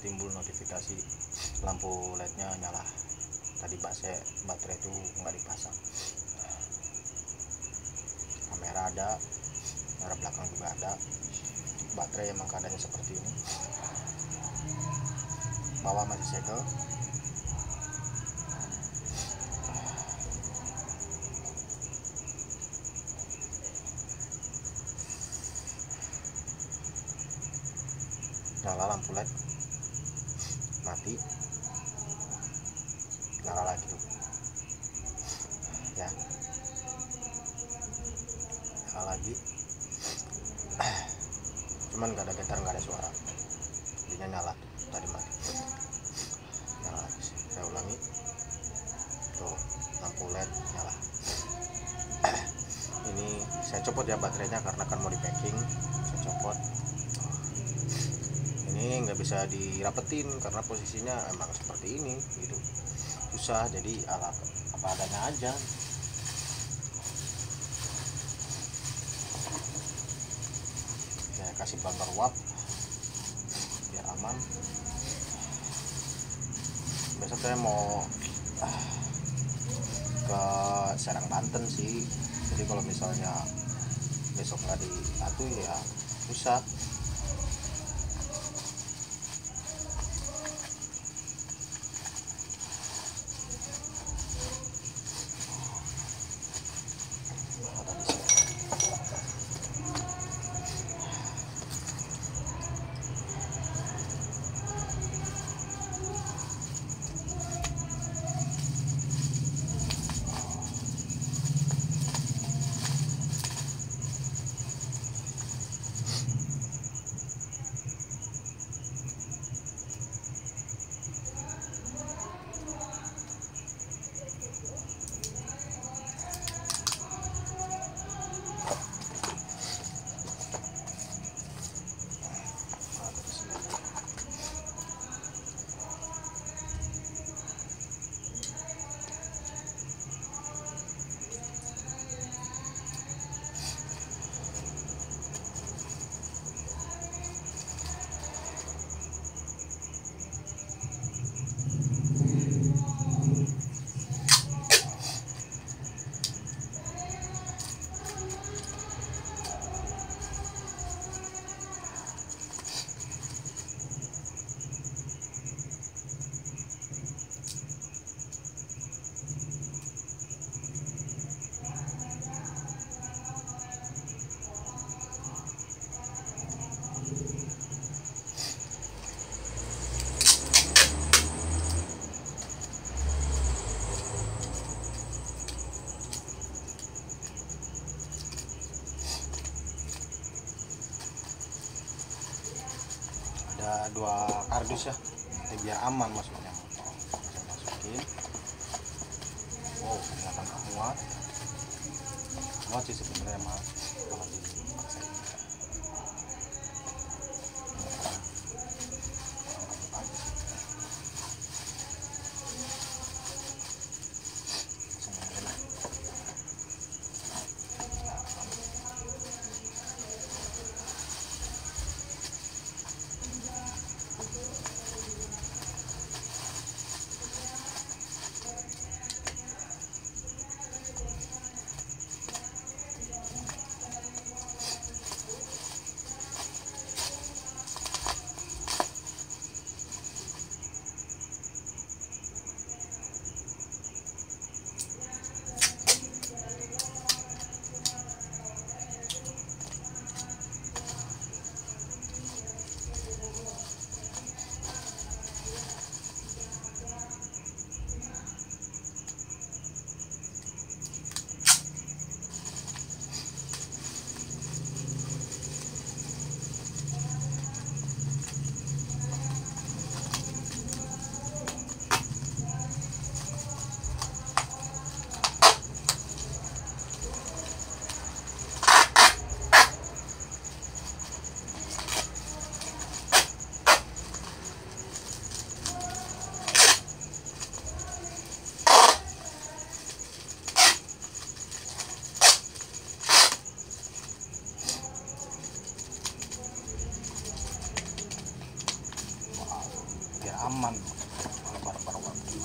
timbul notifikasi lampu lednya nyala. Tadi baterai baterai itu nggak dipasang. Kamera ada kamera belakang juga ada. Baterai emang keadaannya seperti ini. Bawah masih segel. Nyala lampu led lagi. Cuman gak ada getar gak ada suara. Jadinya nyala. Tadi mati nyala lagi saya ulangi. Tuh lampu led nyala. Ini saya copot ya baterainya karena kan mau di packing saya copot. Ini nggak bisa dirapetin karena posisinya emang seperti ini gitu. Susah jadi alat apa adanya aja saya kasih bumper wap biar aman. Besok saya mau ah, ke Serang Banten sih. Jadi kalau misalnya besok nggak diatu ya susah dua kardus ya. Biar aman masuknya aman. Barbar waktu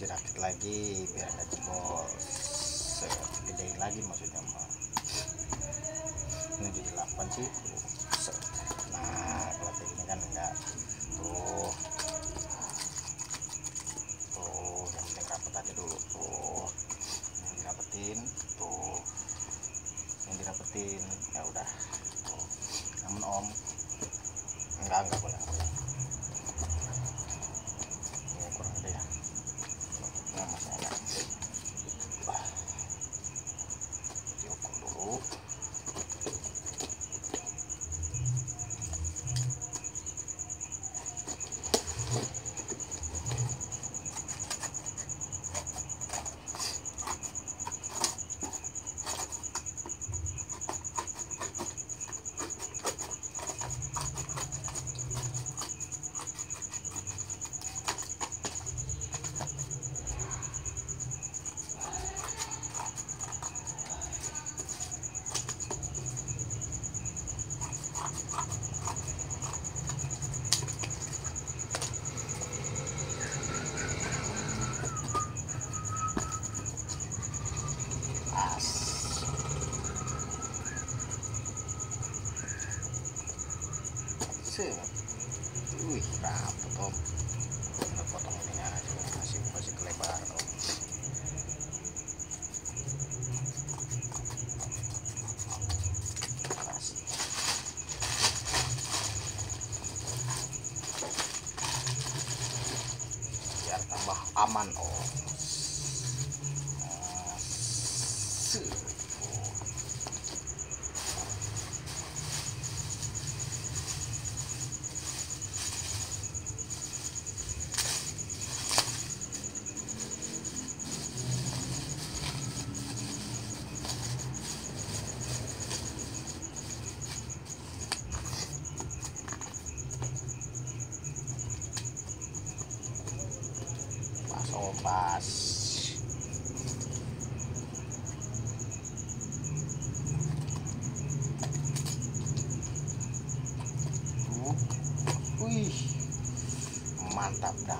jerakit lagi biar nggak jebol Set, gedein lagi maksudnya mah ini di 8 sih. Nah kalau gini kan enggak. Tuh. Tuh yang penting rapet aja dulu tuh. Yang dirapetin tuh. Yang dirapetin ya udah tuh namun om enggak enggak boleh enggak boleh ini kurang gede ya nah masih enak Wah. diukur dulu As. Set. Wih, rapet 等等。